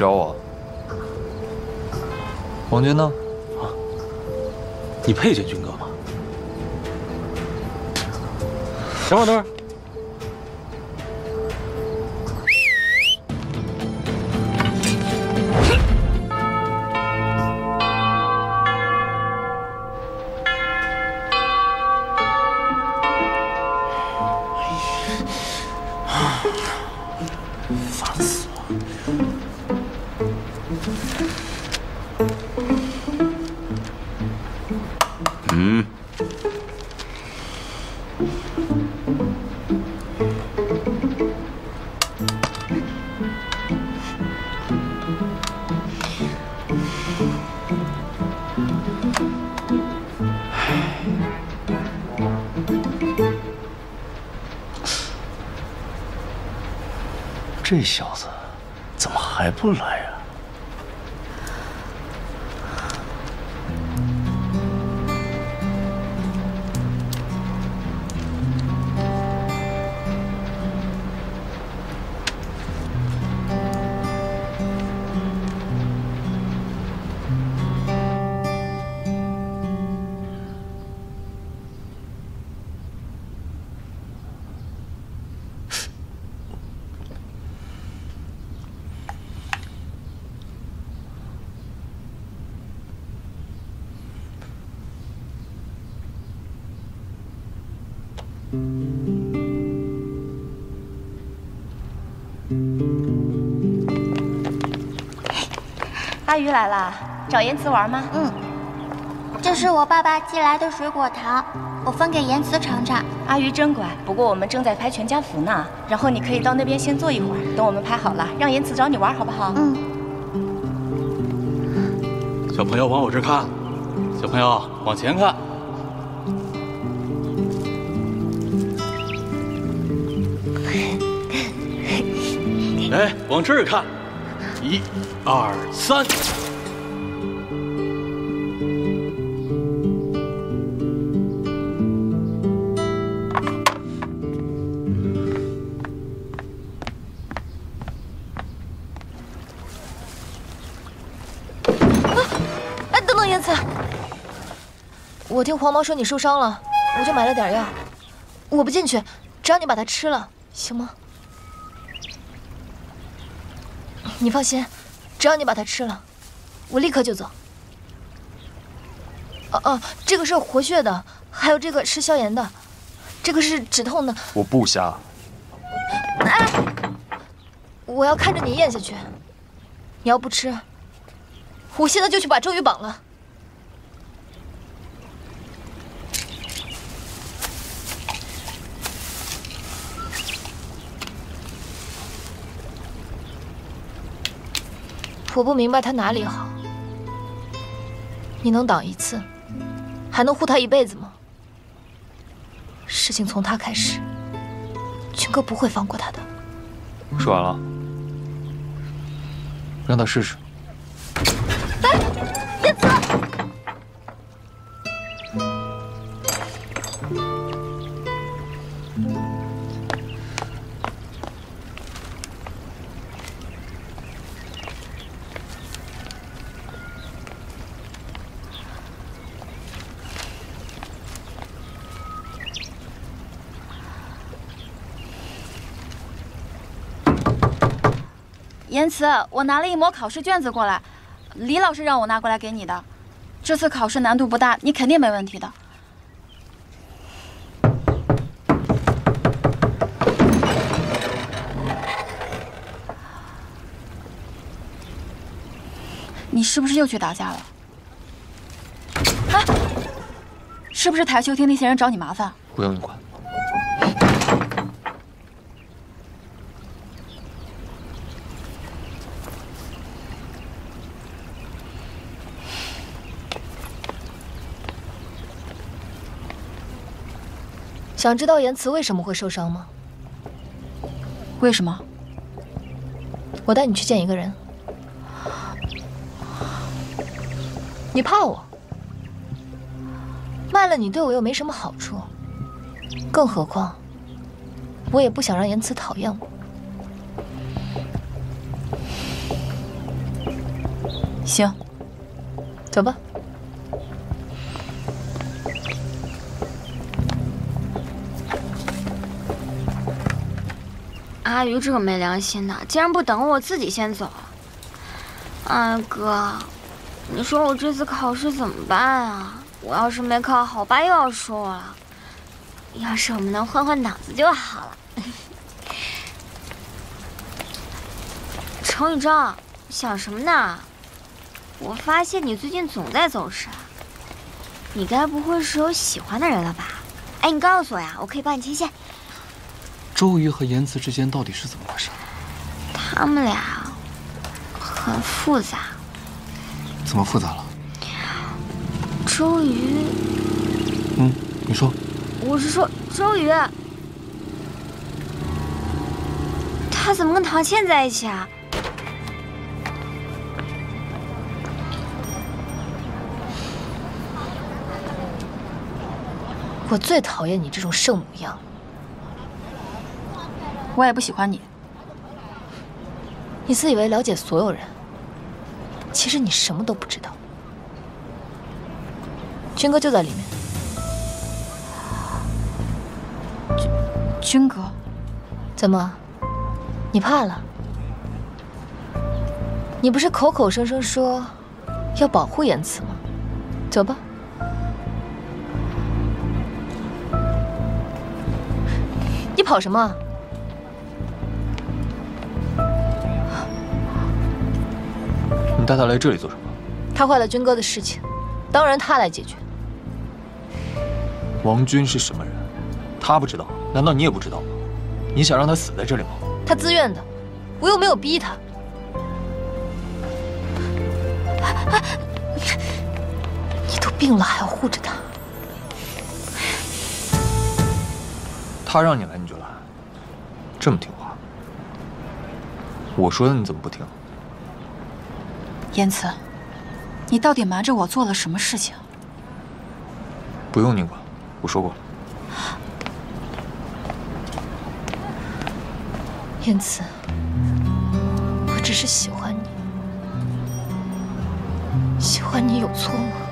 找我？王军呢？啊，你配见军哥吗？等会儿，等会儿。嗯。这小子怎么还不来阿鱼来了，找言辞玩吗？嗯，这是我爸爸寄来的水果糖，我分给言辞尝尝。阿鱼真乖，不过我们正在拍全家福呢，然后你可以到那边先坐一会儿，等我们拍好了，让言辞找你玩，好不好？嗯。小朋友往我这看，小朋友往前看。哎，往这儿看，一、二、三。哎，等等，言辞，我听黄毛说你受伤了，我就买了点药。我不进去，只要你把它吃了，行吗？你放心，只要你把它吃了，我立刻就走。哦哦，这个是活血的，还有这个是消炎的，这个是止痛的。我不瞎。哎，我要看着你咽下去。你要不吃，我现在就去把周瑜绑了。我不明白他哪里好。你能挡一次，还能护他一辈子吗？事情从他开始，军哥不会放过他的。说完了，让他试试。言辞，我拿了一模考试卷子过来，李老师让我拿过来给你的。这次考试难度不大，你肯定没问题的。你是不是又去打架了？啊！是不是台球厅那些人找你麻烦？不用你管。想知道言辞为什么会受伤吗？为什么？我带你去见一个人。你怕我？卖了你对我又没什么好处，更何况，我也不想让言辞讨厌我。行，走吧。阿鱼这个没良心的，竟然不等我自己先走。哎哥，你说我这次考试怎么办啊？我要是没考好，爸又要说我了。要是我们能换换脑子就好了。程宇章，想什么呢？我发现你最近总在走神，你该不会是有喜欢的人了吧？哎，你告诉我呀，我可以帮你牵线。周瑜和言辞之间到底是怎么回事？他们俩很复杂。怎么复杂了？周瑜，嗯，你说。我是说周瑜，他怎么跟唐倩在一起啊？我最讨厌你这种圣母样。我也不喜欢你。你自以为了解所有人，其实你什么都不知道。军哥就在里面。军军哥，怎么？你怕了？你不是口口声声说要保护言辞吗？走吧。你跑什么？带他来这里做什么？他坏了军哥的事情，当然他来解决。王军是什么人？他不知道，难道你也不知道吗？你想让他死在这里吗？他自愿的，我又没有逼他。你都病了，还要护着他？他让你来你就来，这么听话。我说的你怎么不听？言辞，你到底瞒着我做了什么事情？不用你管，我说过了。言辞，我只是喜欢你，喜欢你有错吗？